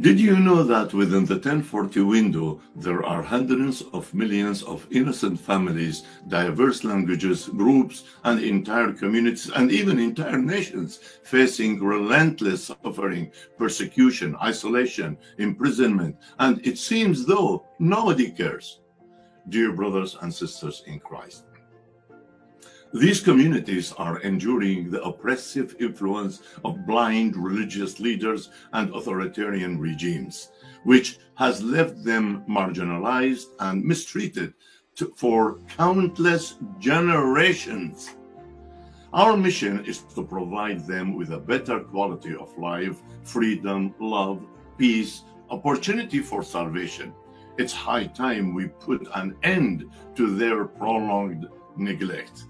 Did you know that within the 1040 window, there are hundreds of millions of innocent families, diverse languages, groups, and entire communities, and even entire nations facing relentless suffering, persecution, isolation, imprisonment, and it seems though nobody cares. Dear brothers and sisters in Christ, these communities are enduring the oppressive influence of blind religious leaders and authoritarian regimes, which has left them marginalized and mistreated to, for countless generations. Our mission is to provide them with a better quality of life, freedom, love, peace, opportunity for salvation. It's high time we put an end to their prolonged neglect.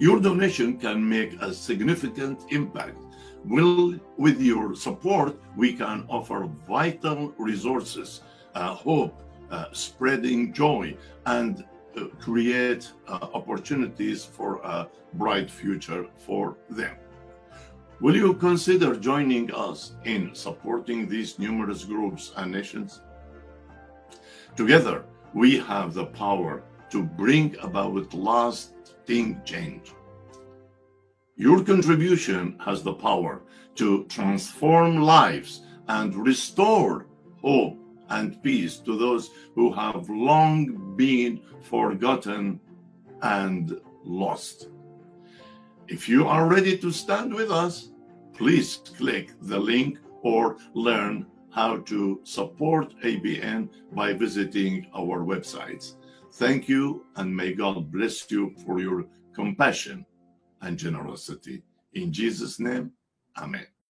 Your donation can make a significant impact. Will, with your support, we can offer vital resources, uh, hope, uh, spreading joy, and uh, create uh, opportunities for a bright future for them. Will you consider joining us in supporting these numerous groups and nations? Together, we have the power to bring about lasting change. Your contribution has the power to transform lives and restore hope and peace to those who have long been forgotten and lost. If you are ready to stand with us, please click the link or learn how to support ABN by visiting our websites. Thank you, and may God bless you for your compassion and generosity. In Jesus' name, Amen.